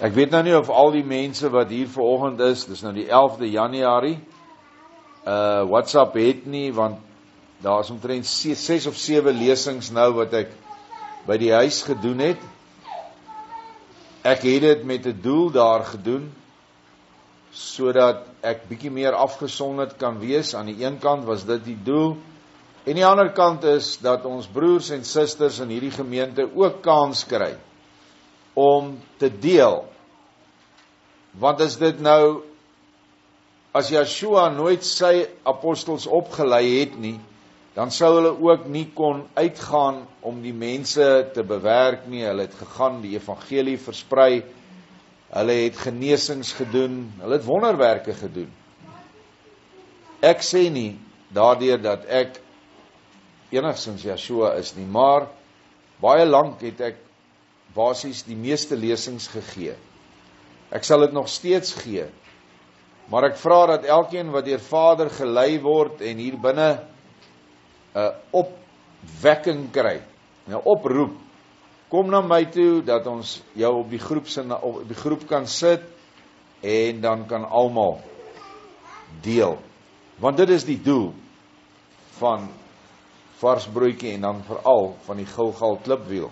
Ek weet nou nie of al die mense wat hier vanoggend is, dis nou die 11de Januarie, uh WhatsApp het nie want daar's omtrent 6 of 7 lesings nou wat ek by die huis gedoen het. Ek het dit met 'n doel daar gedoen sodat ek bietjie meer afgesonderd kan wees. Aan die een kant was dit die doel en die ander kant is dat ons broers en susters in hierdie gemeente ook kans kry om te deel. Want as dit nou as Yeshua nooit sy apostels opgelei het nie, dan sou hulle ook nie kon uitgaan om die mense te bewerk nie. Hulle het gegaan die evangelie versprei. Hulle het genesings gedoen, hulle het wonderwerke gedoen. Ek sê nie daardeur dat ek enigsins Yeshua is nie, maar baie lank het ek basies die meeste lesings gegee. Ek sal dit nog steeds gee. Maar ek vra dat elkeen wat deur Vader gelei word en hier binne 'n opwekking kry, 'n oproep, kom na my toe dat ons jou op die groep se op die groep kan sit en dan kan almal deel. Want dit is die doel van vars broodjie en dan veral van die Gilgal klipwiel.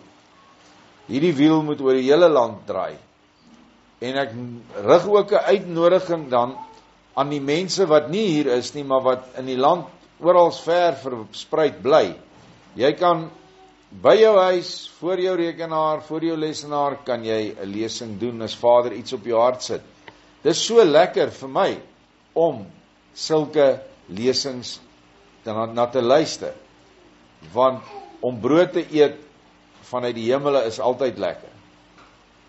Hierdie wiel moet oor die hele land draai. En ek rig ook 'n uitnodiging dan aan die mense wat nie hier is nie, maar wat in die land oral ver versprei bly. Jy kan by jou huis, voor jou rekenaar, voor jou lesenaar kan jy 'n lesing doen as Vader iets op jou hart sit. Dis so lekker vir my om sulke lesings dan na te luister. Want om brood te eet vanuit die hemele is altyd lekker.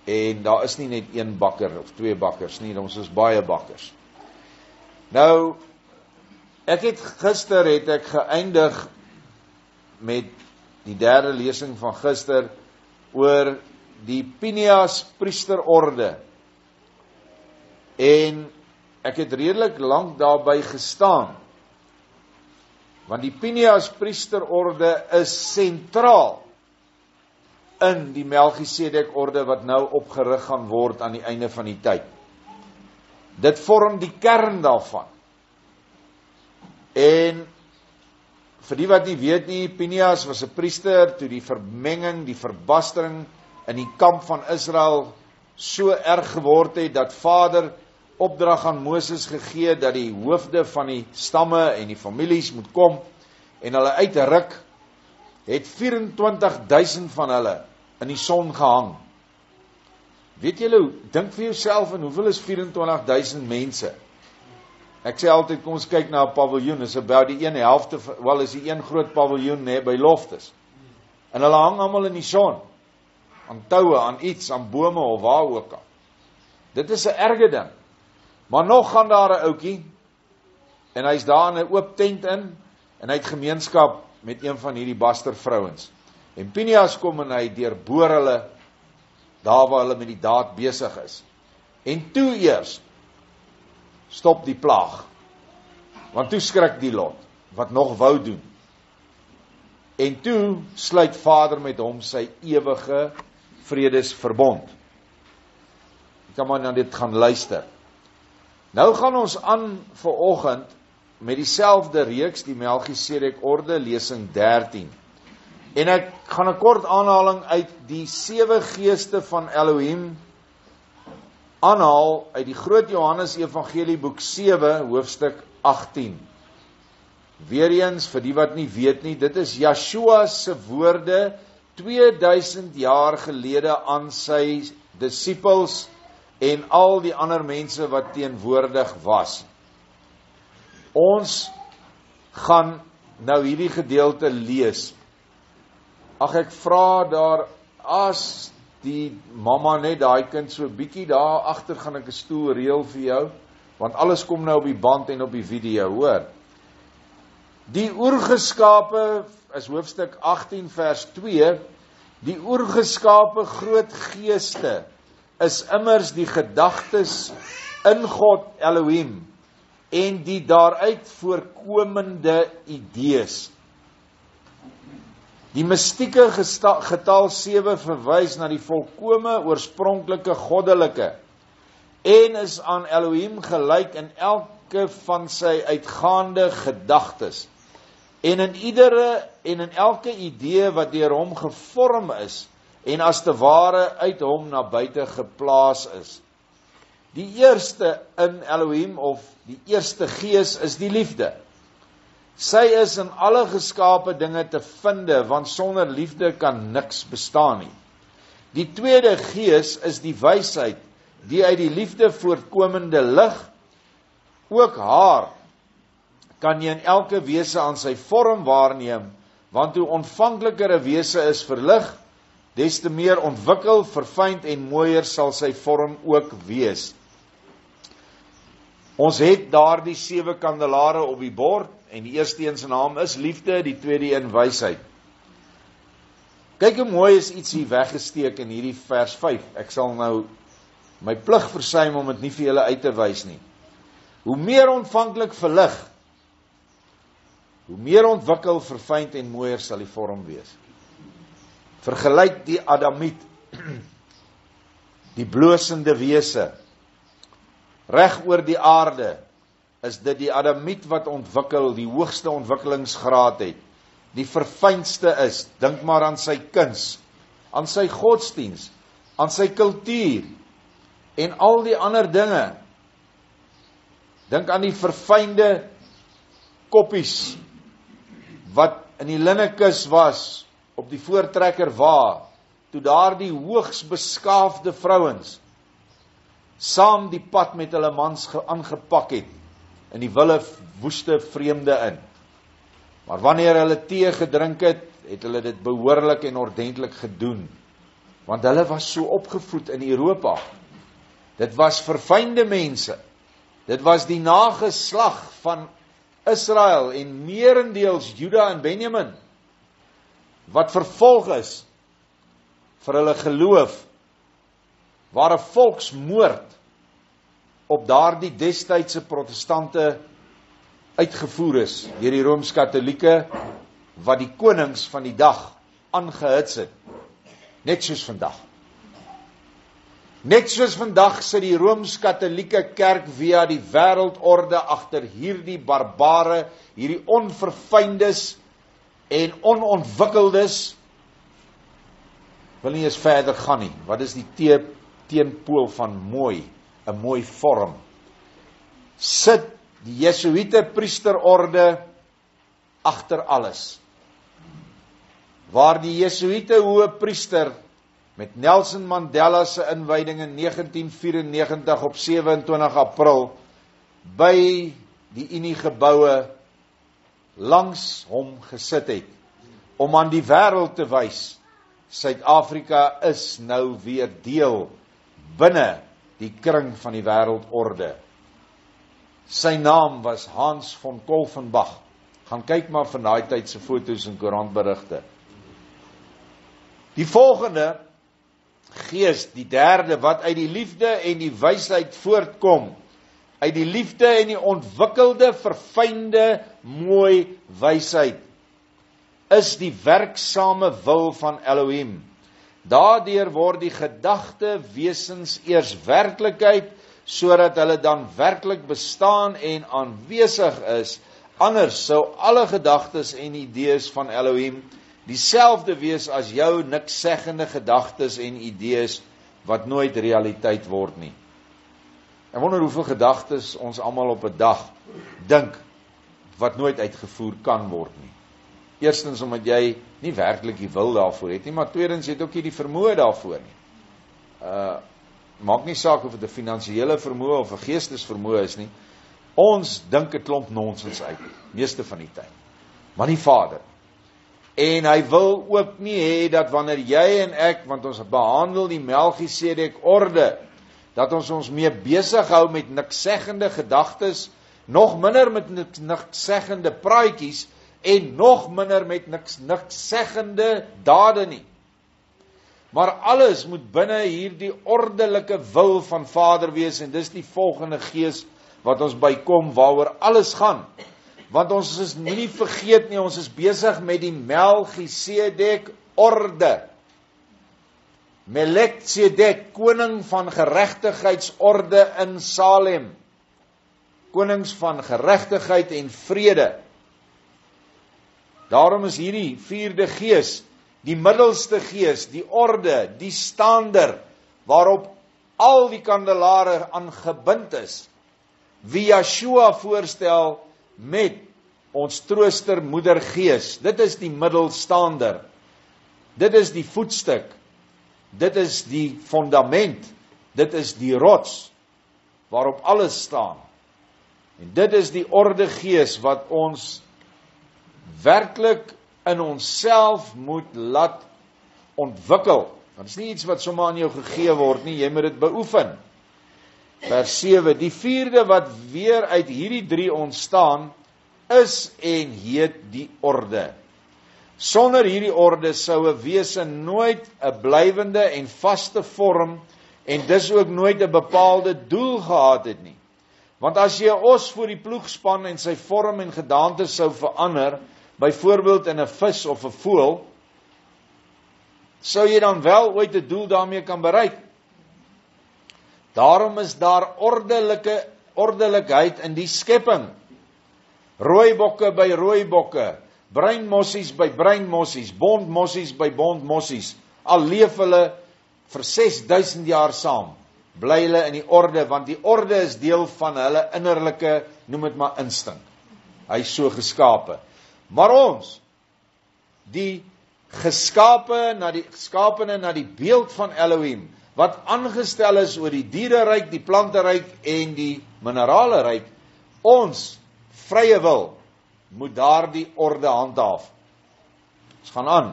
En daar is nie net een bakker of twee bakkers nie, ons is baie bakkers. Nou ek het gister het ek geëindig met die derde lesing van gister oor die Pinias priesterorde. En ek het redelik lank daarby gestaan. Want die Pinias priesterorde is sentraal in die Melchisedek orde wat nou opgerig gaan word aan die einde van die tyd. Dit vorm die kern daarvan. En vir die wat nie weet nie, Pinias was 'n priester toe die vermenging, die verbastering in die kamp van Israel so erg geword het dat Vader opdrag aan Moses gegee dat die hoofde van die stamme en die families moet kom en hulle uitruk het 24000 van hulle in die son gehang. Weet julle, dink vir jouself en hoeveel is 24000 mense? Ek sê altyd kom ons kyk na 'n paviljoen, is about die 1 helfte wel is die een groot paviljoen nê by Loftus. En hulle hang almal in die son. Aan toue, aan iets, aan bome of waar ook al. Dit is 'n erge ding. Maar nog gaan daar 'n ouetjie en hy's daar in 'n oop tent in en hy het gemeenskap met een van hierdie baster vrouens. En Pinias kom en hy deurboor hulle daar waar hulle met die daad besig is. En toe eers stop die plaag. Want toe skrik die lot wat nog wou doen. En toe sluit Vader met hom sy ewige vredesverbond. Ek kan maar na dit gaan luister. Nou gaan ons aan vir oggend met dieselfde reeks die Melchisedek orde lesing 13. En ek gaan 'n kort aanhaling uit die sewe geeste van Elohim aanhaal uit die Groot Johannes Evangelie boek 7 hoofstuk 18. Weereens vir die wat nie weet nie, dit is Yeshua se woorde 2000 jaar gelede aan sy disippels en al die ander mense wat teenwoordig was. Ons gaan nou hierdie gedeelte lees. Ag ek vra daar as die mamma net daai kind so bietjie daar agter gaan ek 'n stoel reël vir jou want alles kom nou op die band en op die video, hoor. Die oorgeskape is hoofstuk 18 vers 2. Die oorgeskape groot geeste is immers die gedagtes in God Elohim en die daaruit voorkomende idees. Die mistieke getal 7 verwys na die volkomme oorspronklike goddelike en is aan Elohim gelyk in elke van sy uitgaande gedagtes en in iedere en in elke idee wat deur hom gevorm is en as te ware uit hom na buite geplaas is. Die eerste in Elohim of die eerste gees is die liefde. Sy is in alle geskape dinge te finde want sonder liefde kan niks bestaan nie. Die tweede gees is die wysheid die uit die liefde voortkomende lig. Ook haar kan jy in elke wese aan sy vorm waarneem want hoe ontvankliker 'n wese is vir lig des te meer ontwikkel verfynd en mooier sal sy vorm ook wees. Ons het daardie sewe kandelare op die bord en die eerste een se naam is liefde die tweede een wysheid kyk hoe mooi is iets hier weggesteek in hierdie vers 5 ek sal nou my plig versuim om dit nie vir julle uit te wys nie. Hoe meer ontvanklik vir lig, hoe meer ontwikkel, verfynd en mooier sal die vorm wees. Vergelyk die Adamiet, die blosende wese reg oor die aarde, is dit die Adamiet wat ontwikkel, die hoogste ontwikkelingsgraad het, die verfynste is. Dink maar aan sy kuns, aan sy godsdiens, aan sy kultuur, en al die ander dinge. Dink aan die verfynde koppies wat in die linnekus was op die voortrekker wa toe daardie hoogs beskaafde vrouens saam die pad met hulle mans aangepak het in die wille woeste vreemde in. Maar wanneer hulle tee gedrink het, het hulle dit behoorlik en ordentlik gedoen. Want hulle was so opgevoed in Europa. Dit was verfynde mense. Dit was die nageslag van Israel en meerendeels Juda en Benjamin wat vervolg is vir hulle geloof waar 'n volksmoord op daardie destydse protestante uitgevoer is deur die rooms-katolieke wat die konings van die dag aangehits het. Net soos vandag. Net soos vandag sit die Rooms-Katolieke Kerk via die wêreldorde agter hierdie barbare, hierdie onverfyndes en onontwikkeldes. Wil nie eens verder gaan nie. Wat is die te, teenpool van mooi, 'n mooi vorm? Sit die Jesuïte priesterorde agter alles. Waar die Jesuïte hoë priester met Nelson Mandela se inwyding in 1994 op 27 April by die Unie geboue langs hom gesit het om aan die wêreld te wys Suid-Afrika is nou weer deel binne die kring van die wêreldorde. Sy naam was Hans von Kolvenbach. Gaan kyk maar van daai tyd se foto's en koerantberigte. Die volgende Gees, die derde wat uit die liefde en die wysheid voortkom. Uit die liefde en die ontwikkelde, verfynde, mooi wysheid is die werksame wil van Elohim. Daardeur word die gedagte wesens eers werklikheid sodat hulle dan werklik bestaan en aanwesig is. Anders sou alle gedagtes en idees van Elohim dieselfde wees as jou niks seggende gedagtes en idees wat nooit realiteit word nie. Ek wonder hoeveel gedagtes ons almal op 'n dag dink wat nooit uitgevoer kan word nie. Eerstens omdat jy nie werklik die wil daarvoor het nie, maar tweedens jy het ook nie die vermoë daarvoor nie. Uh maak nie saak of dit 'n finansiële vermoë of 'n geestesvermoë is nie. Ons dink 'n klomp nonsens uit, meeste van die tyd. Maar die Vader en hy wil ook nie hê dat wanneer jy en ek want ons behandel die Melchisedek orde dat ons ons mee besig hou met niksseggende gedagtes nog minder met niksseggende praatjies en nog minder met niks niksseggende dade nie maar alles moet binne hierdie ordelike wil van Vader wees en dis die volgende gees wat ons bykom waaroor alles gaan Want ons is moenie vergeet nie, ons is besig met die Melchisedek orde. Melchisedek, koning van geregtigheidsorde in Salem. Konings van geregtigheid en vrede. Daarom is hierdie vierde gees die middelste gees, die orde, die stander waarop al die kandelare aangebind is. Wie Yeshua voorstel met ons trooster moeder gees. Dit is die middelstander. Dit is die voetstuk. Dit is die fondament. Dit is die rots waarop alles staan. En dit is die orde gees wat ons werklik in onsself moet laat ontwikkel. Dit is nie iets wat sommer aan jou gegee word nie, jy moet dit beoefen. Vers 7: Die vierde wat weer uit hierdie 3 ontstaan is en heet die orde. Sonder hierdie orde sou 'n wese nooit 'n blywende en vaste vorm en dus ook nooit 'n bepaalde doel gehad het nie. Want as jy 'n os voor die ploeg span en sy vorm en gedaante sou verander, byvoorbeeld in 'n vis of 'n voël, sou jy dan wel ooit 'n doel daarmee kan bereik. Daarom is daar ordelike ordelikheid in die skepping. Rooi bokke by rooi bokke, bruin mossies by bruin mossies, bont mossies by bont mossies. Al leef hulle vir 6000 jaar saam, bly hulle in die orde want die orde is deel van hulle innerlike, noem dit maar instink. Hy is so geskape. Maar ons die geskape na die skapene na die beeld van Elohim wat aangestel is oor die diereryk, die planteryk en die minerale ryk, ons vrye wil moet daardie orde handhaaf. Ons gaan aan.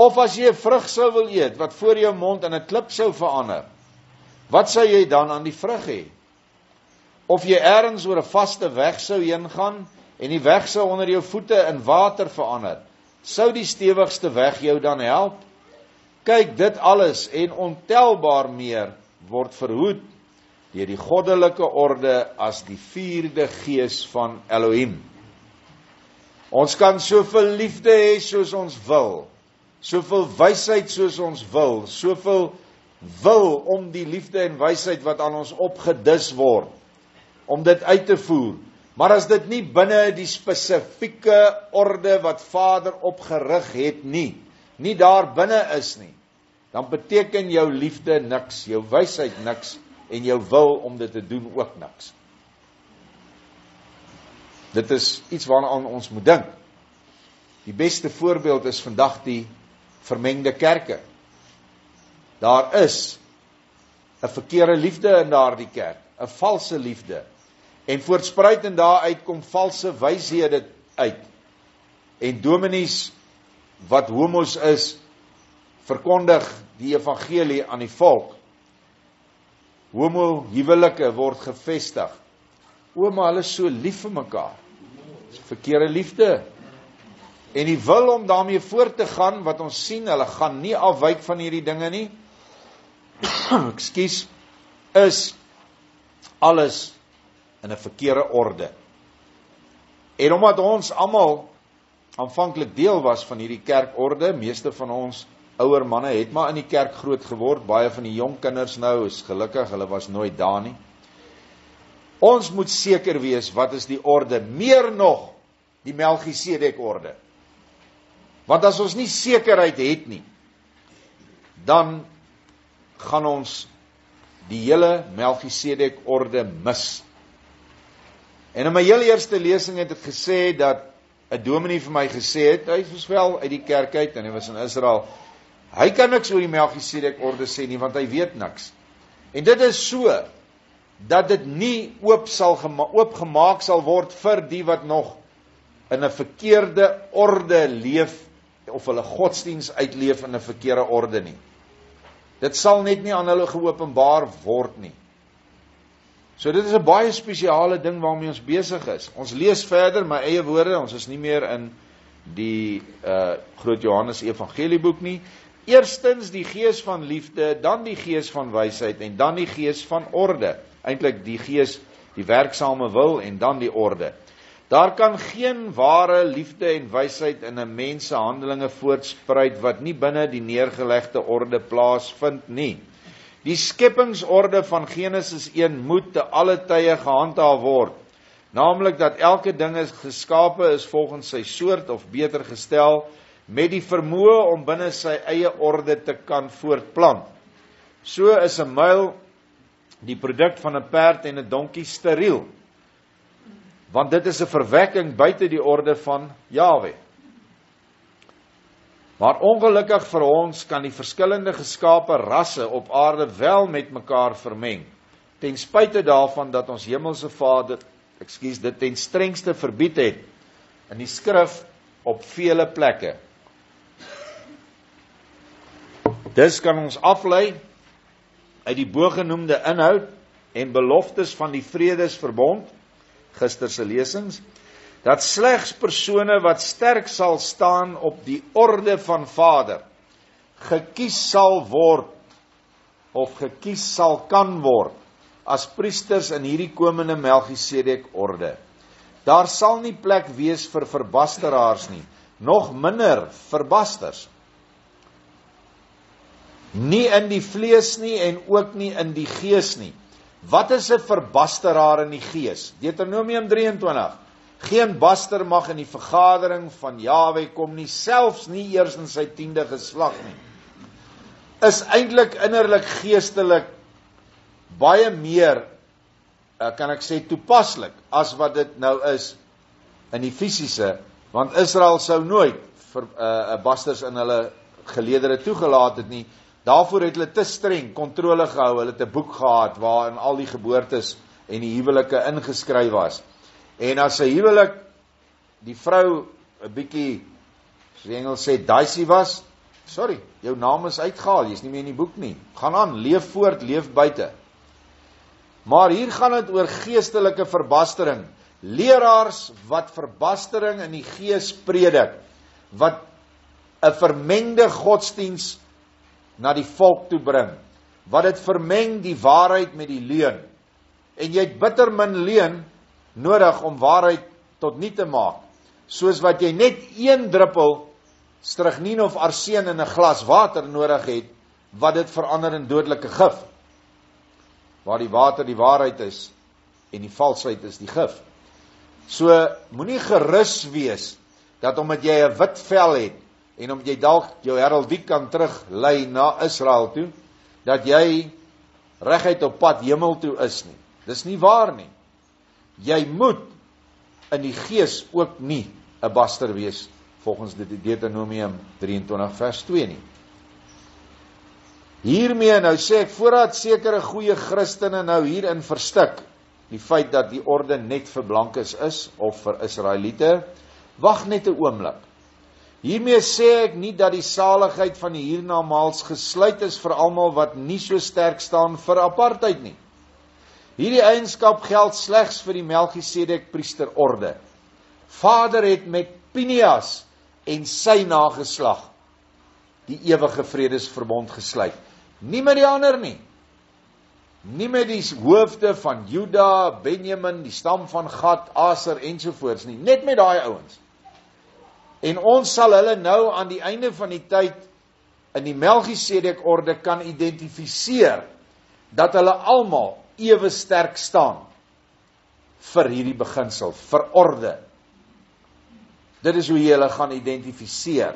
Of as jy 'n vrug sou wil eet wat voor jou mond in 'n klip sou verander, wat sou jy dan aan die vrug hê? Of jy eers oor 'n vaste weg sou heen gaan en die weg sou onder jou voete in water verander, sou die stewigste weg jou dan help? Kyk, dit alles en ontelbaar meer word verhoed deur die goddelike orde as die vierde gees van Elohim. Ons kan soveel liefde hê soos ons wil, soveel wysheid soos ons wil, soveel wil om die liefde en wysheid wat aan ons opgedis word om dit uit te voer. Maar as dit nie binne die spesifieke orde wat Vader opgerig het nie, nie daar binne is nie, dan beteken jou liefde niks, jou wysheid niks en jou wil om dit te doen ook niks. Dit is iets waarna ons moet dink. Die beste voorbeeld is vandag die vermengde kerke. Daar is 'n verkeerde liefde in daardie kerk, 'n valse liefde en voortspruitend daaruit kom valse wyshede uit. En dominees wat homos is, verkondig die evangelie aan die volk. Homo huwelike word gevestig. Ouma, hulle is so lief vir mekaar. Dis verkeerde liefde. En die wil om daarmee voort te gaan wat ons sien, hulle gaan nie afwyk van hierdie dinge nie. Ekskuus is alles in 'n verkeerde orde. En omdat ons almal aanvanklik deel was van hierdie kerkorde, meeste van ons ouer manne het maar in die kerk groot geword, baie van die jong kinders nou is gelukkig, hulle was nooit daar nie. Ons moet seker wees wat is die orde, meer nog die Melchisedek orde. Want as ons nie sekerheid het nie, dan gaan ons die hele Melchisedek orde mis. En in my heel eerste lesing het ek gesê dat 'n dominee vir my gesê het, hy was wel uit die kerk uit en hy was in Israel. Hy kan niks oor die Melchisedek orde sê nie want hy weet niks. En dit is so dat dit nie oop sal oopgemaak sal word vir die wat nog in 'n verkeerde orde leef of hulle godsdiens uitleef in 'n verkeerde orde nie. Dit sal net nie aan hulle geopenbaar word nie. So dit is 'n baie spesiale ding waarmee ons besig is. Ons lees verder my eie woorde, ons is nie meer in die uh Groot Johannes Evangelieboek nie. Eerstens die gees van liefde, dan die gees van wysheid en dan die gees van orde. Eintlik die gees, die werksame wil en dan die orde. Daar kan geen ware liefde en wysheid in 'n mens se handelinge voortspruit wat nie binne die neergelegde orde plaasvind nie. Die skepingsorde van Genesis 1 moet te alle tye gehandhaaf word, naamlik dat elke ding is geskape is volgens sy soort of beter gestel met die vermoë om binne sy eie orde te kan voortplant. So is 'n muil die produk van 'n perd en 'n donkie steriel want dit is 'n verwekking buite die orde van Jawe. Maar ongelukkig vir ons kan die verskillende geskape rasse op aarde wel met mekaar vermeng. Ten spyte daarvan dat ons hemelse Vader, ekskuus, dit ten strengste verbied het in die skrif op vele plekke. Dis kan ons aflei uit die bogenoemde inhoud en beloftes van die vredesverbond gister se lesings dat slegs persone wat sterk sal staan op die orde van Vader gekies sal word of gekies sal kan word as priesters in hierdie komende Melchisedek orde. Daar sal nie plek wees vir verbasteraars nie, nog minder verbasters. Nie in die vlees nie en ook nie in die gees nie. Wat is 'n verbasteraar in die gees? Deuteronomium 23. Geen baster mag in die vergadering van Jawe kom nie, selfs nie eers in sy 10de geslag nie. Is eintlik innerlik geestelik baie meer eh, kan ek sê toepaslik as wat dit nou is in die fisiese, want Israel sou nooit vir 'n uh, eh, basters in hulle geleedere toegelaat het nie Daarvoor het hulle te streng kontrole gehou. Hulle het 'n boek gehad waarin al die geboortes en die huwelike ingeskryf was. En as 'n huwelik die vrou 'n bietjie soos die Engels sê dicey was, sorry, jou naam is uitgehaal. Jy's nie meer in die boek nie. Gaan aan, leef voort, leef buite. Maar hier gaan dit oor geestelike verbastering. Leraars wat verbastering in die gees predik, wat 'n vermengde godsdiens na die volk toe bring wat dit vermeng die waarheid met die leuen en jy het bitter min leuen nodig om waarheid tot nie te maak soos wat jy net een druppel strignin of arseen in 'n glas water nodig het wat dit verander in dodelike gif waar die water die waarheid is en die valsheid is die gif so moenie gerus wees dat omdat jy 'n wit vel het en om jy dalk jou heraldiek kan teruglei na Israel toe dat jy reguit op pad hemel toe is nie. Dis nie waar nie. Jy moet in die gees ook nie 'n baster wees volgens dit Deuteronomium 23 vers 2 nie. Hiermee nou sê ek voordat sekere goeie Christene nou hierin verstik die feit dat die orde net vir blankes is of vir Israeliete, wag net 'n oomblik. Hiermee sê ek nie dat die saligheid van die hiernamaals gesluit is vir almal wat nie so sterk staan vir apartheid nie. Hierdie eienskap geld slegs vir die Melchisedek priesterorde. Vader het met Pinias en sy nageslag die ewige vredesverbond gesluit. Nie met die ander nie. Nie met die hoofde van Juda, Benjamin, die stam van Gad, Aser ensovoorts nie, net met daai ouens. En ons sal hulle nou aan die einde van die tyd in die Melchisedek orde kan identifiseer dat hulle almal ewe sterk staan vir hierdie beginsel, vir orde. Dit is hoe jy hulle gaan identifiseer.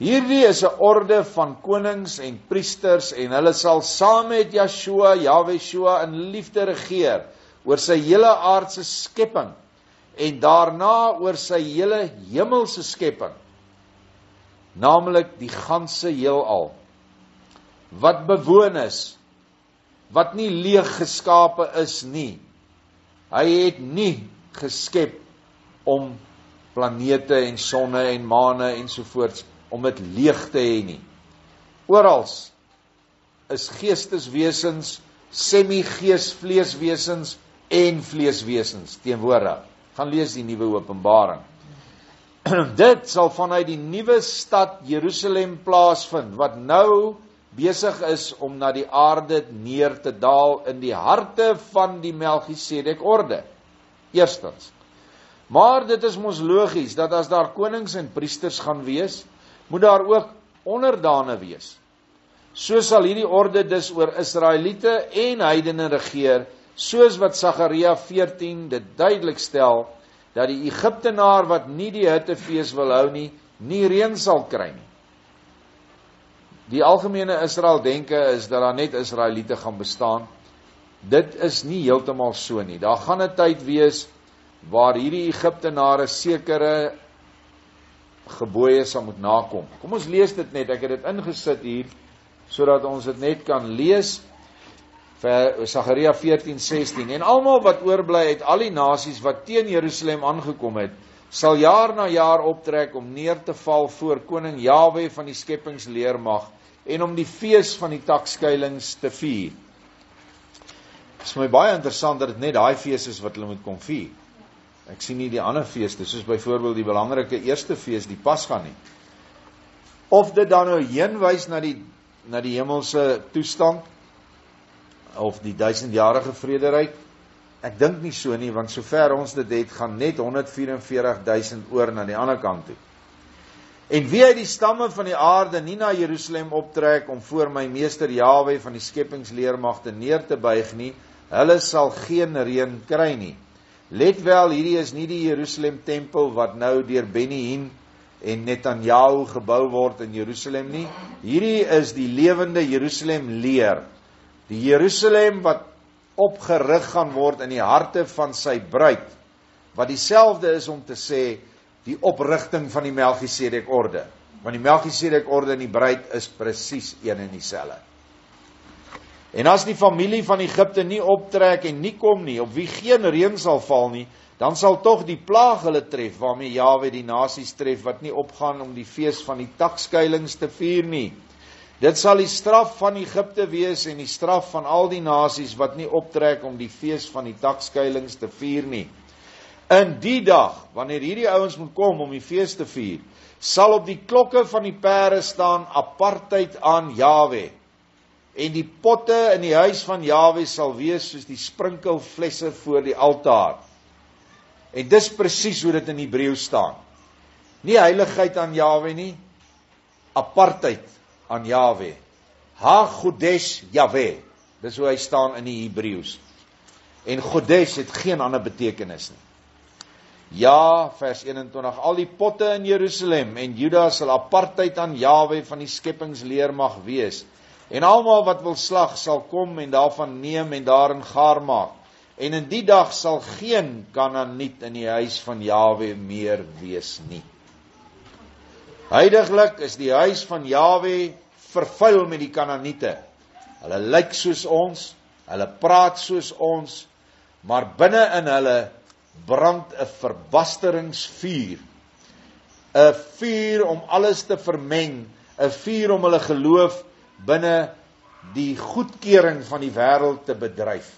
Hierdie is 'n orde van konings en priesters en hulle sal saam met Yeshua, Jahwe Shua in liefde regeer oor sy hele aardse skepping en daarna oor sy hele hemelse skepping naamlik die ganse heelal wat bewoon is wat nie leeg geskape is nie. Hy het nie geskep om planete en sonne en maane ensovoorts om dit leeg te hê nie. Orals is geesteswesens semi-gees vleeswesens en vleeswesens teenwoordig. Gaan lees die nuwe openbaring. Dit sal vanuit die nuwe stad Jerusalem plaasvind wat nou besig is om na die aarde neer te daal in die harte van die Melchisedek orde. Eerstens Maar dit is mos logies dat as daar konings en priesters gaan wees, moet daar ook onderdane wees. So sal hierdie orde dus oor Israeliete en heidene regeer, soos wat Sagaria 14 dit duidelik stel dat die Egiptenaar wat nie die hittefees wil hou nie, nie reën sal kry nie. Die algemene Israel denke is dat daar net Israeliete gaan bestaan. Dit is nie heeltemal so nie. Daar gaan 'n tyd wees waar hierdie Egiptenare sekere gebooie sal moet nakom. Kom ons lees dit net. Ek het dit ingesit hier sodat ons dit net kan lees Sagaria 14:16 en almal wat oorbly uit al die nasies wat teen Jerusalem aangekom het sal jaar na jaar optrek om neer te val voor koning Jawe van die skepingsleermag en om die fees van die takskuilings te vier. Dit is my baie interessant dat dit net daai fees is wat hulle moet kom vier. Ek sien nie die ander feeste soos byvoorbeeld die belangrike eerste fees die Pasga nie. Of dit dan nou heenwys na die na die hemelse toestand of die duisendjarige vrederyk. Ek dink nie so nie want sover ons dit het, gaan net 144000 oor na die ander kant toe. En wie uit die stamme van die aarde nie na Jerusalem optrek om voor my meester Jawe van die skepingsleermagte neer te buig nie, hulle sal geen reën kry nie. Let wel, hierdie is nie die Jerusalem tempel wat nou deur Benihim en Netanyahu gebou word in Jerusalem nie. Hierdie is die lewende Jerusalem leer. Die Jerusalem wat opgerig gaan word in die harte van sy bruid. Wat dieselfde is om te sê die oprigting van die Melchisedek orde. Want die Melchisedek orde en die bruid is presies een en dieselfde. En as die familie van Egipte nie optrek en nie kom nie, op wie geen reën sal val nie, dan sal tog die plaag hulle tref waarmee Jawe die nasies tref wat nie opgaan om die fees van die takskuilings te vier nie. Dit sal die straf van Egipte wees en die straf van al die nasies wat nie optrek om die fees van die takskuilings te vier nie. In die dag wanneer hierdie ouens moet kom om die fees te vier, sal op die klokke van die pere staan apartheid aan Jawe. En die potte in die huis van Jawe sal wees soos die sprinkelflesse voor die altaar. En dis presies hoe dit in Hebreë staan. Nie heiligheid aan Jawe nie, apartheid aan Jawe. Ha Godes Jawe. Dis hoe hy staan in die Hebreëus. En Godes het geen ander betekenis nie. Ja, vers 21. Al die potte in Jerusalem en Juda sal apartheid aan Jawe van die skepingsleermag wees. En almal wat wil slag sal kom en daarvan neem en daarin gaar maak. En in die dag sal geen Kanaaniet in die huis van Jawe meer wees nie. Heidiglik is die huis van Jawe vervuil met die Kanaaniete. Hulle lyk soos ons, hulle praat soos ons, maar binne in hulle brand 'n verbasteringsvuur. 'n Vuur om alles te vermeng, 'n vuur om hulle geloof binne die goedkeuring van die wêreld te bedryf.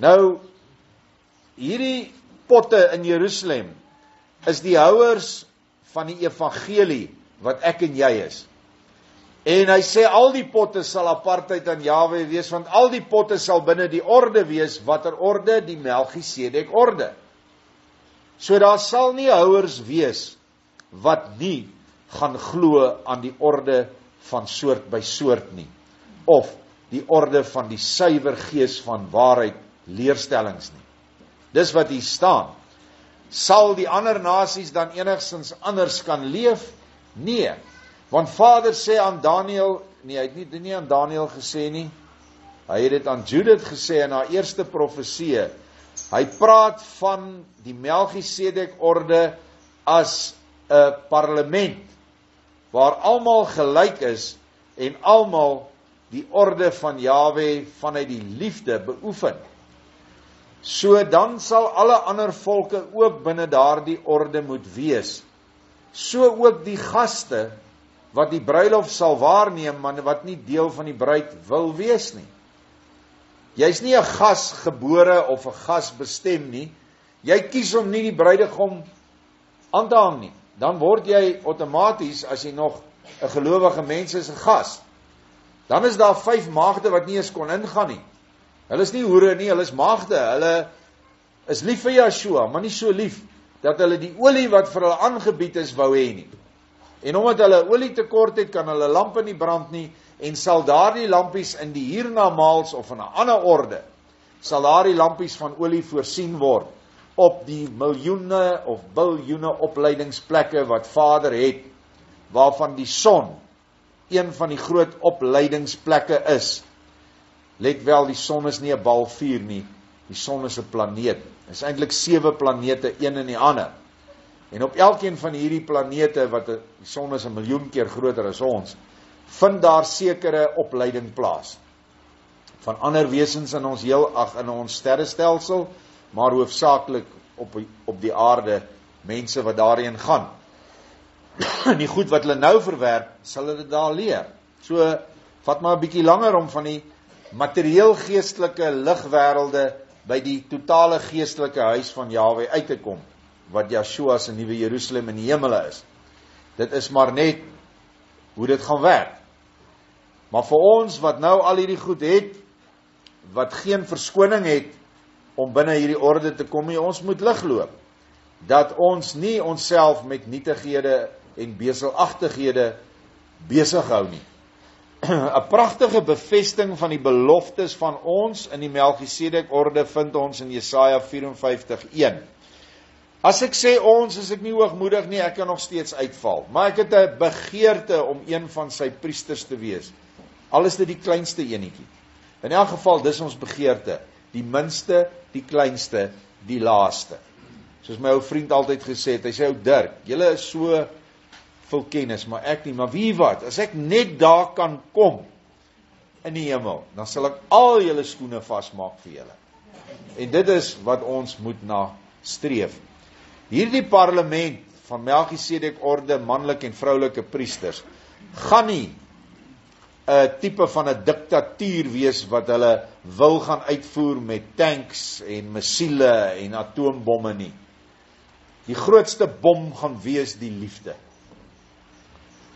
Nou hierdie potte in Jerusalem is die houers van die evangelie wat ek en jy is. En hy sê al die potte sal apartheid aan Jawe wees want al die potte sal binne die orde wees watter orde die Melchisedek orde. So daar sal nie houers wees wat nie gaan glo aan die orde van soort by soort nie of die orde van die suiwer gees van waarheid leerstellings nie. Dis wat hier staan. Sal die ander nasies dan enigstens anders kan leef? Nee. Want Vader sê aan Daniël, nee, hy het nie nie aan Daniël gesê nie. Hy het dit aan Judith gesê in haar eerste profesie. Hy praat van die Melchisedek orde as 'n parlement waar almal gelyk is en almal die orde van Jawe vanuit die liefde beoefen. So dan sal alle ander volke ook binne daardie orde moet wees. So ook die gaste wat die bruilof sal waarneem, maar wat nie deel van die bruid wil wees nie. Jy's nie 'n gas gebore of 'n gas bestem nie. Jy kies om nie die bruidegom aan te hang nie. Dan word jy outomaties as jy nog 'n gelowige mens is 'n gas. Dan is daar vyf maagde wat nie eens kon ingaan nie. Hulle is nie hoere nie, hulle is maagde. Hulle is lief vir Yeshua, maar nie so lief dat hulle die olie wat vir hulle aangebied is wou hê nie. En omdat hulle olie tekort het, kan hulle lampe nie brand nie en sal daardie lampies in die hiernamaals of in 'n ander orde sal daardie lampies van olie voorsien word op die miljoene of biljoene opleidingsplekke wat Vader het waarvan die son een van die groot opleidingsplekke is. Let wel, die son is nie 'n balvuur nie. Die son is 'n planeet. Dit is eintlik sewe planete, een in die ander. En op elkeen van hierdie planete wat die son is 'n miljoen keer groter as ons, vind daar sekere opleiding plaas. Van ander wesens in ons heel ag in ons sterrestelsel, maar hoofsaaklik op op die aarde mense wat daarheen gaan. En die goed wat hulle nou verwerp, sal hulle daar leer. So vat maar 'n bietjie langer om van die materieel geestelike ligwêrelde by die totale geestelike huis van Jahwe uit te kom wat Yeshua se nuwe Jerusalem in die hemele is. Dit is maar net hoe dit gaan werk. Maar vir ons wat nou al hierdie goed het wat geen verskoning het om binne hierdie orde te kom nie, ons moet ligloop dat ons nie onsself met nietighede en beselagtighede besig hou nie. 'n Pragtige bevestiging van die beloftes van ons in die Melchisedek orde vind ons in Jesaja 54:1. As ek sê ons, is ek nie hoogmoedig nie, ek kan nog steeds uitval, maar ek het 'n begeerte om een van sy priesters te wees. Al is dit die kleinste enetjie. In elk geval, dis ons begeerte, die minste, die kleinste, die laaste. Soos my ou vriend altyd gesê het, hy sê ou Dirk, julle is so vol kennis, maar ek nie. Maar wie wat? As ek net daar kan kom in die hemel, dan sal ek al julle skoene vasmaak vir julle. En dit is wat ons moet na streef. Hierdie parlement van Melchisedek orde manlike en vroulike priesters gaan nie 'n tipe van 'n diktatuur wees wat hulle wil gaan uitvoer met tanks en missiele en atoombomme nie. Die grootste bom gaan wees die liefde.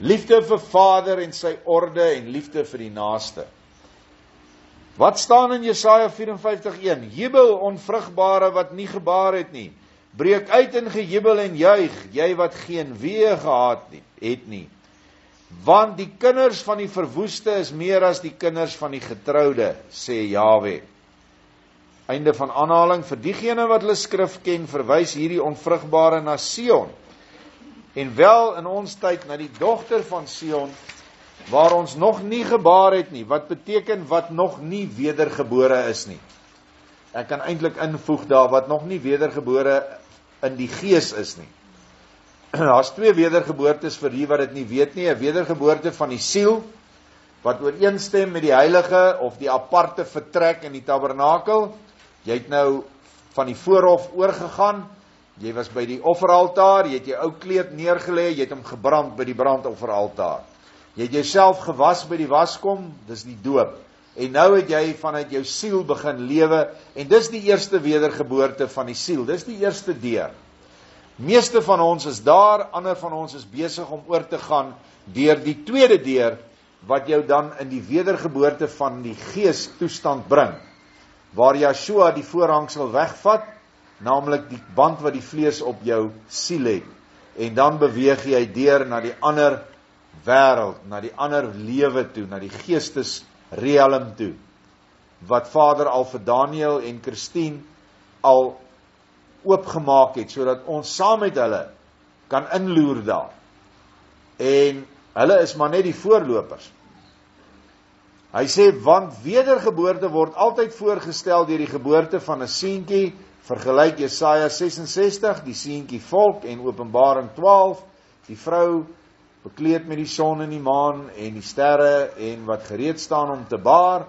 Liefde vir Vader en sy orde en liefde vir die naaste. Wat staan in Jesaja 54:1? Jubel onvrugbare wat nie gebaar het nie. Breek uit in gejubel en juig, jy wat geen wee gehad nie, het nie. Want die kinders van die verwoeste is meer as die kinders van die getroude, sê Jawe. Einde van aanhaling vir diegene wat hulle skrif ken, verwys hierdie onvrugbare na Sion en wel in ons tyd na die dogter van Sion waar ons nog nie gebaar het nie wat beteken wat nog nie wedergebore is nie. Ek kan eintlik invoeg daar wat nog nie wedergebore in die gees is nie. Daar's twee wedergeboortes vir die wat dit nie weet nie. 'n wedergeboorte van die siel wat ooreenstem met die heilige of die aparte vertrek in die tabernakel. Jy het nou van die voorhof oorgegaan Jy was by die offeraltaar, jy het jou ou kleed neergelê, jy het hom gebrand by die brandofferaltaar. Jy het jouself gewas by die waskom, dis die doop. En nou het jy vanuit jou siel begin lewe en dis die eerste wedergeboorte van die siel. Dis die eerste deur. Meeste van ons is daar, ander van ons is besig om oor te gaan deur die tweede deur wat jou dan in die wedergeboorte van die gees toestand bring. Waar Yeshua die voorhangsel wegvat naamlik die band wat die vlees op jou siel het. En dan beweeg jy deur na die ander wêreld, na die ander lewe toe, na die geestesrealm toe. Wat Vader al vir Daniël en Christine al oopgemaak het sodat ons saam met hulle kan inloer daar. En hulle is maar net die voorlopers. Hy sê want wedergeboorte word altyd voorgestel deur die geboorte van 'n seentjie Vergelyk Jesaja 66, die seentjie volk en Openbaring 12, die vrou bekleed met die son en die maan en die sterre en wat gereed staan om te baar,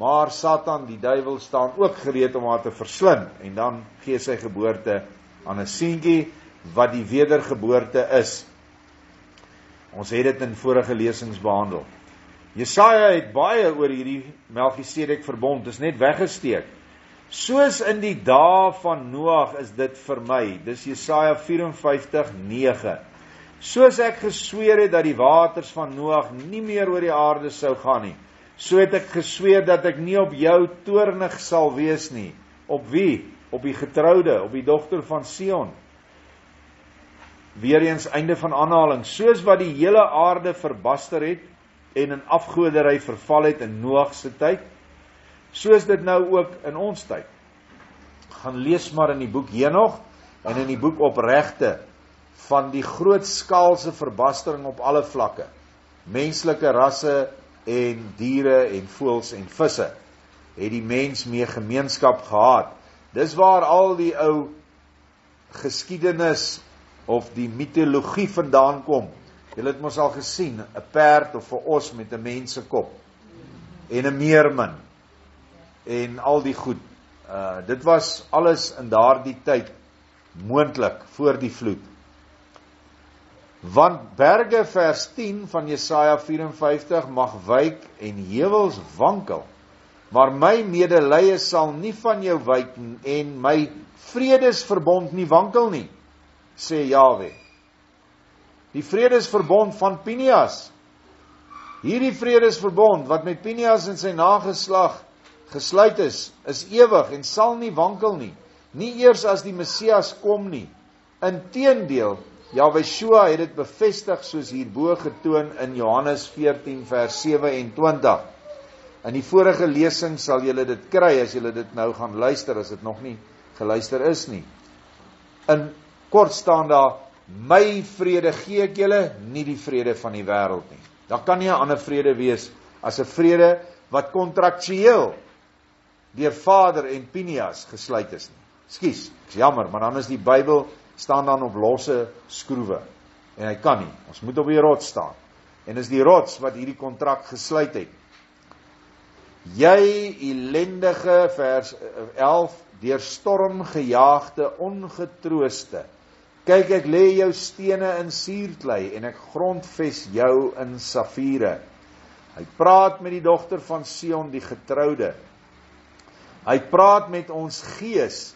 maar Satan, die duiwel staan ook gereed om haar te verslind en dan gee sy geboorte aan 'n seentjie wat die wedergeboorte is. Ons het dit in vorige lesings behandel. Jesaja het baie oor hierdie Melchisedek verbond, is net weggesteek. Soos in die dae van Noag is dit vir my. Dis Jesaja 54:9. Soos ek gesweer het dat die waters van Noag nie meer oor die aarde sou gaan nie, so het ek gesweer dat ek nie op jou toornig sal wees nie. Op wie? op die getroude, op die dogter van Sion. Weereens einde van aanhaling, soos wat die hele aarde verbaster het en in afgoderry verval het in Noag se tyd, soos dit nou ook in ons tyd. Gaan lees maar in die boek Henog en in die boek Opregte van die groot skaalse verbastering op alle vlakke. Menslike rasse en diere en voëls en visse het die mens mee gemeenskap gehad. Dis waar al die ou geskiedenis of die mitologie vandaan kom. Julle het mos al gesien 'n perd of 'n os met 'n mens se kop en 'n meermin en al die goed. Uh dit was alles in daardie tyd moontlik voor die vloed. Want berge vers 10 van Jesaja 54 mag wyk en heuwels wankel maar my medelee sal nie van jou wyk en my vredesverbond nie wankel nie sê Jawe die vredesverbond van Pinias hierdie vredesverbond wat met Pinias en sy nageslag gesluit is is ewig en sal nie wankel nie nie eers as die Messias kom nie inteendeel Jawe Shua het dit bevestig soos hierbo getoon in Johannes 14 vers 27 In die vorige lesing sal julle dit kry as julle dit nou gaan luister as dit nog nie geluister is nie. In kort staan daar my vrede gee ek julle, nie die vrede van die wêreld nie. Daar kan nie 'n ander vrede wees as 'n vrede wat kontraktueel deur Vader en Pinias gesluit is nie. Skus, ek's jammer, maar dan is die Bybel staan dan op losse skroewe en hy kan nie. Ons moet op die rots staan. En is die rots wat hierdie kontrak gesluit het. Jy ellendige vers 11 deur storm gejaagde ongetrooste. Kyk ek lê jou stene in suurklei en ek grondves jou in safiere. Hy praat met die dogter van Sion die getroude. Hy praat met ons gees.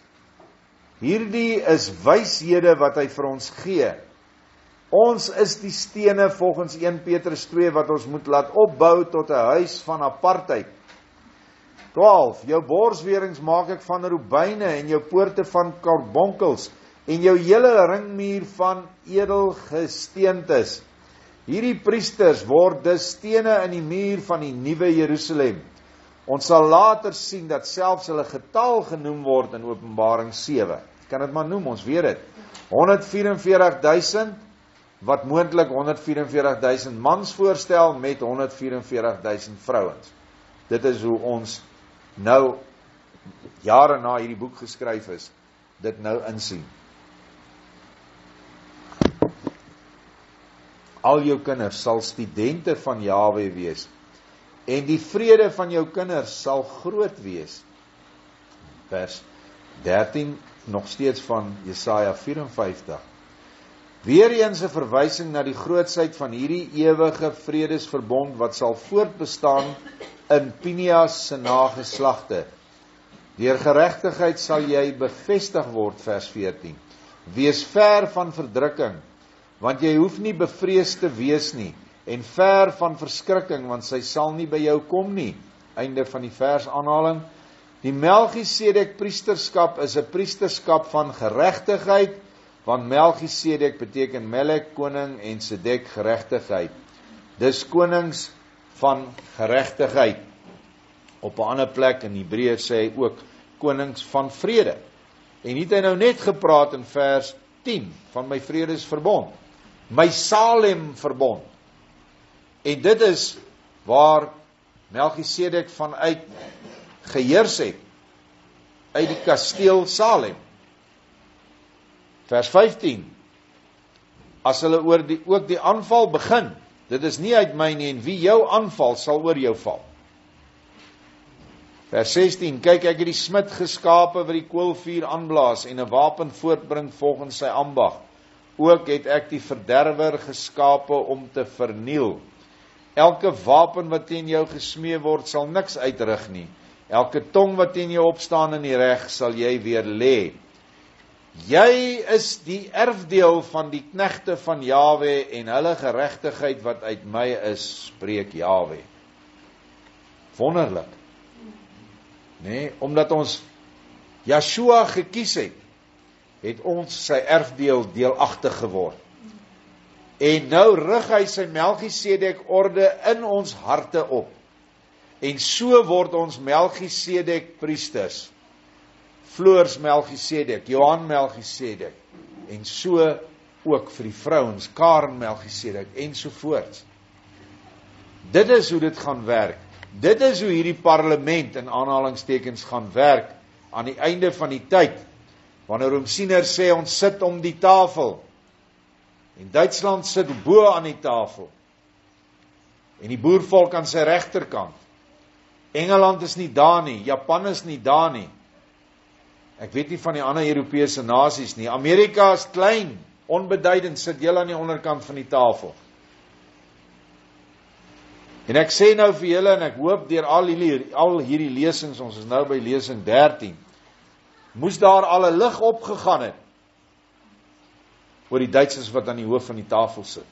Hierdie is wyshede wat hy vir ons gee. Ons is die stene volgens 1 Petrus 2 wat ons moet laat opbou tot 'n huis van apartheid 12 Jou borswerings maak ek van rubyne en jou poorte van karbonkels en jou hele ringmuur van edelgesteentes. Hierdie priesters word dus stene in die muur van die nuwe Jerusalem. Ons sal later sien dat selfs hulle getal genoem word in Openbaring 7. Kan dit maar noem, ons weet dit. 144000 wat moontlik 144000 mans voorstel met 144000 vrouens. Dit is hoe ons nou jare na hierdie boek geskryf is, dit nou insien. Al jou kinders sal studente van Jawe wees en die vrede van jou kinders sal groot wees. Vers 13 nog steeds van Jesaja 54. Weereens 'n verwysing na die grootsheid van hierdie ewige vredesverbond wat sal voortbestaan in Pinias se nageslagte. Deur geregtigheid sal jy bevestig word vers 14. Wees ver van verdrukking, want jy hoef nie bevrees te wees nie en ver van verskrikking want sy sal nie by jou kom nie. Einde van die vers aanhaling. Die Melchisedek priesterskap is 'n priesterskap van geregtigheid want Melchisedek beteken Melek koning en Sedek geregtigheid. Dis konings van geregtigheid. Op 'n ander plek in Hebreërs sê hy ook konings van vrede. En hier het hy nou net gepraat in vers 10 van my vredesverbond. My Salem verbond. En dit is waar Melchisedek vanuit geheers het uit die kasteel Salem. Vers 15 As hulle oor die ook die aanval begin, Dit is nie uit my nie en wie jou aanval sal oor jou val. Vers 16: Kyk, ek het die smid geskape wat die koolvuur aanblaas en 'n wapen voortbring volgens sy ambag. Ook het ek die verderwer geskape om te verniel. Elke wapen wat teen jou gesmee word, sal niks uitrig nie. Elke tong wat teen jou opstaan in die reg, sal jy weer lê. Jy is die erfdeel van die knegte van Jawe en hulle geregtigheid wat uit my is, spreek Jawe. Wonderlik. Nê, nee, omdat ons Yeshua gekies het, het ons sy erfdeel deelagtig geword. En nou rig hy sy Melchisedek orde in ons harte op. En so word ons Melchisedek priesters. Floors Melchisedek, Johan Melchisedek en so ook vir die vrouens Karen Melchisedek ensovoorts. Dit is hoe dit gaan werk. Dit is hoe hierdie parlement in aanhalingstekens gaan werk aan die einde van die tyd. Wanneer Oomsiener sê ons sit om die tafel en Duitsland sit bo aan die tafel en die boervolk aan sy regterkant. Engeland is nie daar nie, Japan is nie daar nie. Ek weet nie van die ander Europese nasies nie. Amerika is klein, onbeduidend sit heel aan die onderkant van die tafel. En ek sê nou vir julle en ek hoop deur al hierdie al hierdie lesings, ons is nou by lesing 13, moes daar al 'n lig opgegaan het oor die Duitsers wat aan die hoof van die tafel sit.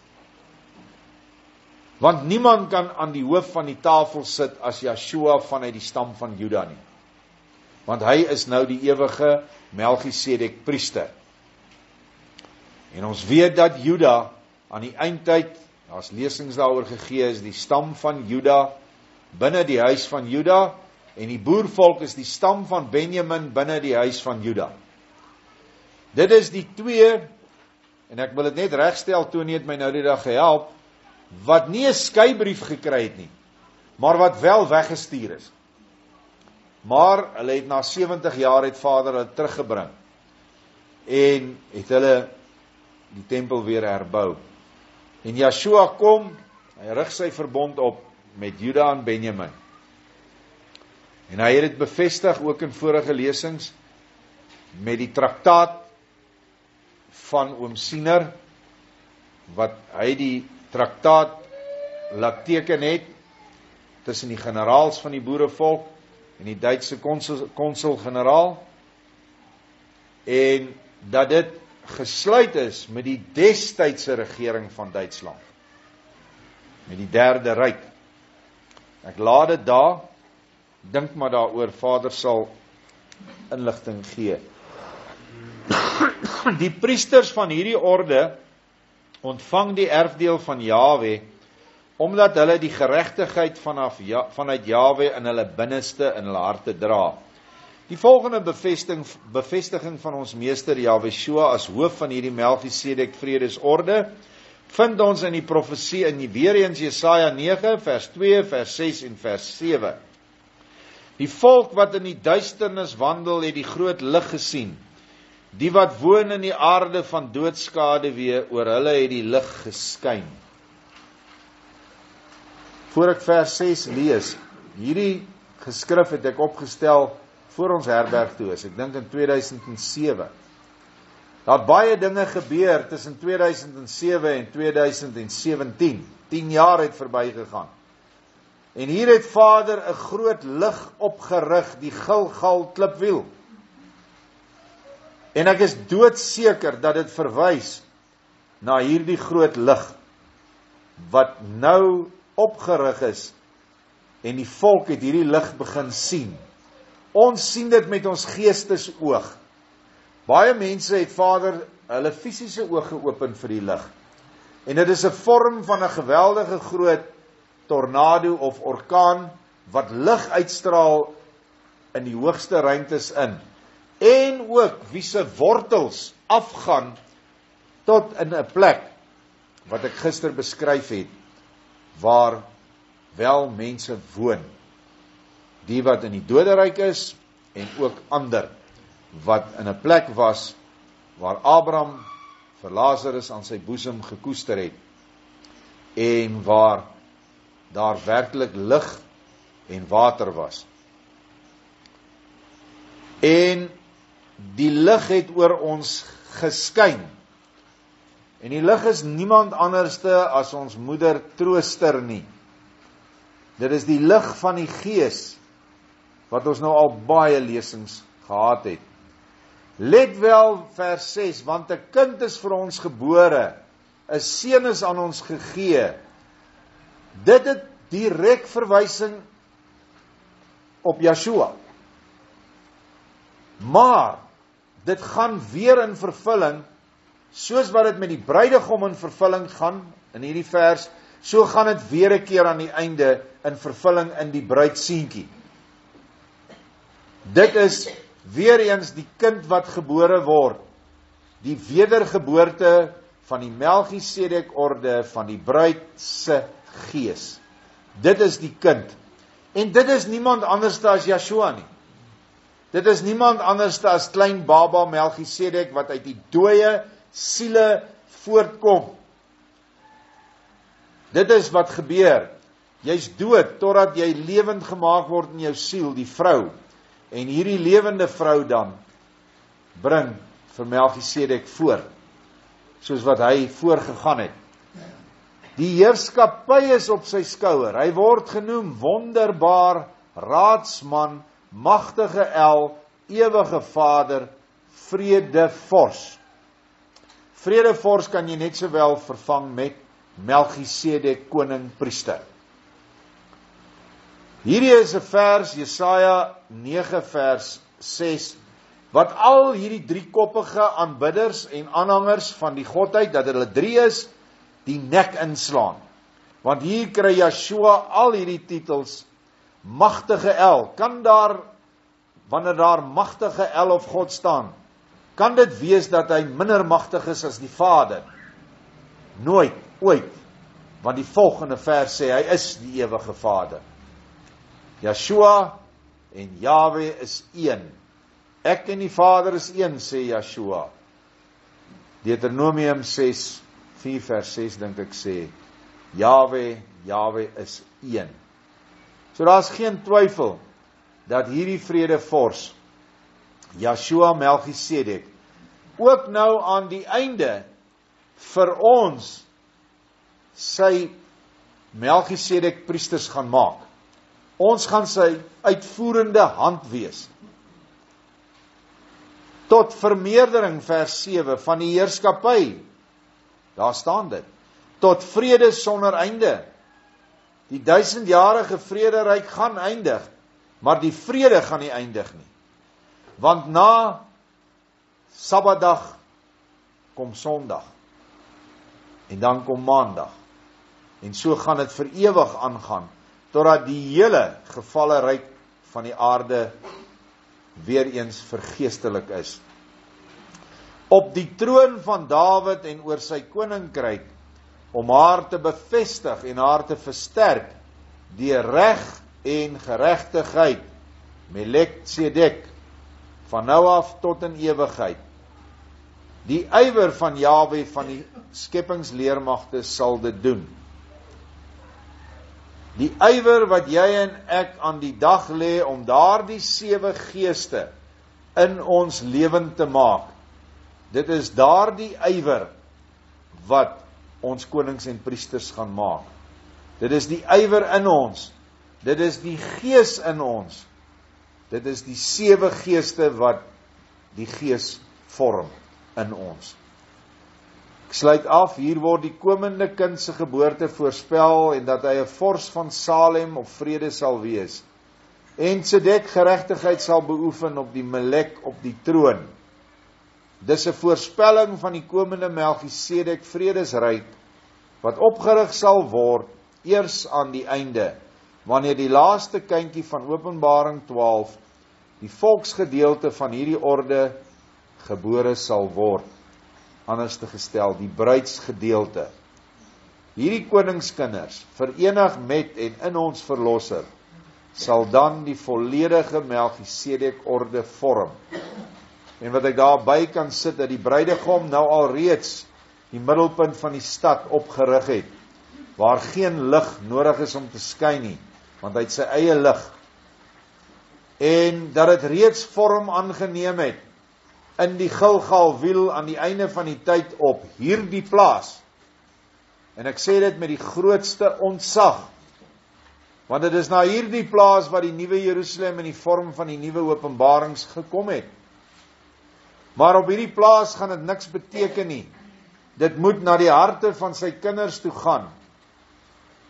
Want niemand kan aan die hoof van die tafel sit as Yeshua vanuit die stam van Juda nie. Want hy is nou die ewige Melchisedek priester. En ons weet dat Juda aan die eindtyd Daar's lesings daaroor gegee is die stam van Juda binne die huis van Juda en die boervolk is die stam van Benjamin binne die huis van Juda. Dit is die twee en ek wil dit net regstel toe nie het my nou die dag gehelp wat nie 'n skeybrief gekry het nie maar wat wel weggestuur is. Maar hulle het na 70 jaar het Vader hulle teruggebring en het hulle die tempel weer herbou. En Yeshua kom, hy rig sy verbond op met Juda en Benjamin. En hy het dit bevestig ook in vorige lesings met die traktaat van oom Siener wat hy die traktaat laat teken het tussen die generaals van die boerevolk en die Duitse konsul konsul en dat dit gesluit is met die destydse regering van Duitsland. Met die derde ryk. Ek laat dit daar. Dink maar daaroor. Vader sal inligting gee. Die priesters van hierdie orde ontvang die erfdeel van Jawe omdat hulle die geregtigheid vanaf ja, vanuit Jawe in hulle binneste in hulle harte dra. Die volgende bevestiging bevestiging van ons meester Jahweshua as hoof van hierdie Melchisedek vredesorde vind ons in die profesie in weer eens Jesaja 9 vers 2 vers 6 en vers 7. Die volk wat in die duisternis wandel het die groot lig gesien. Die wat woon in die aarde van doodskade weer oor hulle het die lig geskyn. Voor ek vers 6 lees, hierdie geskrif het ek opgestel voor ons herberg toe is. Ek dink in 2007. Daar baie dinge gebeur tussen 2007 en 2017. 10 jaar het verbygegaan. En hier het Vader 'n groot lig opgerig, die Gilgal klipwiel. En ek is doodseker dat dit verwys na hierdie groot lig wat nou opgerig is en die volk het hierdie lig begin sien. Ons sien dit met ons geestesoog. Baie mense het Vader hulle fisiese oë geopen vir die lig. En dit is 'n vorm van 'n geweldige groot tornado of orkaan wat lig uitstraal in die hoogste ruimtes in en ook wie se wortels afgaan tot in 'n plek wat ek gister beskryf het waar wel mense woon die wat in die doderyk is en ook ander wat in 'n plek was waar Abraham vir Lazarus aan sy boesem gekoester het en waar daar werklik lig en water was. En die lig het oor ons geskyn. En die lig is niemand anderste as ons moeder trooster nie. Dit is die lig van die Gees wat ons nou al baie lesings gehad het. Let wel vers 6 want 'n kind is vir ons gebore, 'n seun is aan ons gegee. Dit het direk verwysing op Yeshua. Maar dit gaan weer in vervulling soos wat dit met die bruidegom in vervulling gaan in hierdie vers, so gaan dit weer 'n keer aan die einde in vervulling in die bruidseentjie. Dit is weer eens die kind wat gebore word, die wedergeboorte van die Melchisedek orde van die bruid se gees. Dit is die kind. En dit is niemand anders as Yeshua nie. Dit is niemand anders as klein baba Melchisedek wat uit die dooie siele voortkom. Dit is wat gebeur. Jy's dood totdat jy lewend gemaak word in jou siel, die vrou. En hierdie lewende vrou dan bring vir Melchisedek voor soos wat hy voorgegaan het. Die heerskappy is op sy skouer. Hy word genoem wonderbaar, raadsman, magtige El, ewige Vader, vredevors. Vredevors kan jy net sowel vervang met Melchisedek koning priester. Hierdie is 'n vers Jesaja 9 vers 6 wat al hierdie driekoppige aanbidders en aanhangers van die godheid dat hulle drie is die nek inslaan. Want hier kry Yeshua al hierdie titels magtige El. Kan daar wanneer daar magtige El of God staan, kan dit wees dat hy minder magtig is as die Vader? Nooit, ooit. Want die volgende vers sê hy is die ewige Vader. Yeshua en Jawe is een. Ek en die Vader is een, sê Yeshua. Deuteronomium 6 4 vers 6 dink ek sê Jawe, Jawe is een. So daar's geen twyfel dat hierdie vredevors Yeshua Melchisedek ook nou aan die einde vir ons sy Melchisedek priesters gaan maak. Ons gaan sy uitvoerende hand wees. Tot vermeerdering vers 7 van die heerskappy. Daar staan dit. Tot vrede sonder einde. Die duisendjarige vrederyk gaan eindig, maar die vrede gaan nie eindig nie. Want na Sabbatdag kom Sondag. En dan kom Maandag. En so gaan dit vir ewig aangaan totdat die hele gevalle ryk van die aarde weer eens vergeestelik is. Op die troon van Dawid en oor sy koninkryk om haar te bevestig en haar te versterk deur reg en geregtigheid Melek Sedek van nou af tot in ewigheid. Die ywer van Jawe van die skepingsleermagte sal dit doen. Die ywer wat jy en ek aan die dag lê om daardie sewe geeste in ons lewend te maak. Dit is daardie ywer wat ons konings en priesters gaan maak. Dit is die ywer in ons. Dit is die gees in ons. Dit is die sewe geeste wat die gees vorm in ons. Ek sluit af, hier word die komende kind se geboorte voorspel en dat hy 'n vors van Salem of vrede sal wees. En Sedek geregtigheid sal beoefen op die Melek op die troon. Dis 'n voorspelling van die komende Melchisedek vredesryk wat opgerig sal word eers aan die einde wanneer die laaste kindjie van Openbaring 12 die volksgedeelte van hierdie orde gebore sal word. Anders te gestel die bruidsgedeelte. Hierdie koningskinders verenig met en in ons verlosser sal dan die volledige Melchisedek orde vorm en wat ek daarby kan sit dat die bruidegom nou al reeds die middelpunt van die stad opgerig het waar geen lig nodig is om te skyn nie want hy het sy eie lig en dat dit reeds vorm aangeneem het in die Gilgal wiel aan die einde van die tyd op hierdie plaas. En ek sê dit met die grootste ontzag. Want dit is na hierdie plaas wat die nuwe Jerusalem in die vorm van die nuwe openbarings gekom het. Maar op hierdie plaas gaan dit niks beteken nie. Dit moet na die harte van sy kinders toe gaan.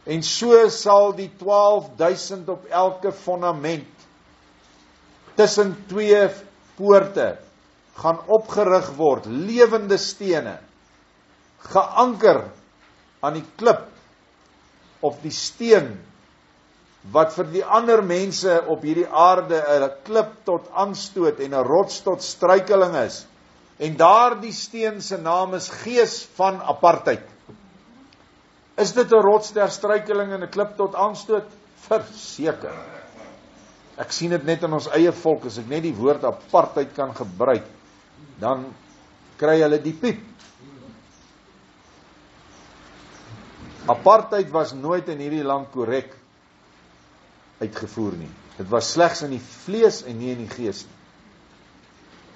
En so sal die 12000 op elke fondament tussen twee poorte gaan opgerig word, lewende stene, geanker aan die klip of die steen wat vir die ander mense op hierdie aarde 'n klip tot aanstoot en 'n rots tot struikeling is. En daardie steen se naam is Gees van Apartheid. Is dit 'n rots ter struikeling en 'n klip tot aanstoot? Verseker. Ek sien dit net in ons eie volk as ek net die woord apartheid kan gebruik, dan kry hulle die piep. Apartheid was nooit in hierdie land korrek uitgevoer nie. Dit was slegs in die vlees en nie in die gees nie.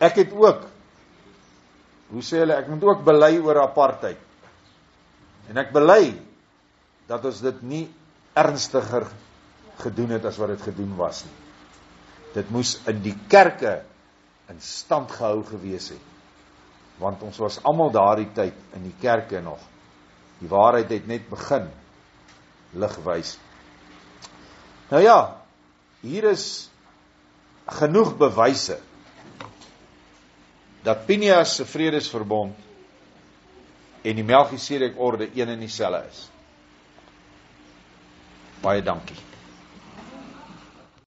Ek het ook hoe sê hulle, ek moet ook bely oor apartheid. En ek bely dat ons dit nie ernstiger gedoen het as wat dit gedoen was nie. Dit moes in die kerke in stand gehou gewees het. Want ons was almal daardie tyd in die kerke nog. Die waarheid het net begin lig wys. Nou ja, hier is genoeg bewyse dat Pinias se vredesverbond en die Melchisedek orde een en dieselfde is. Baie dankie.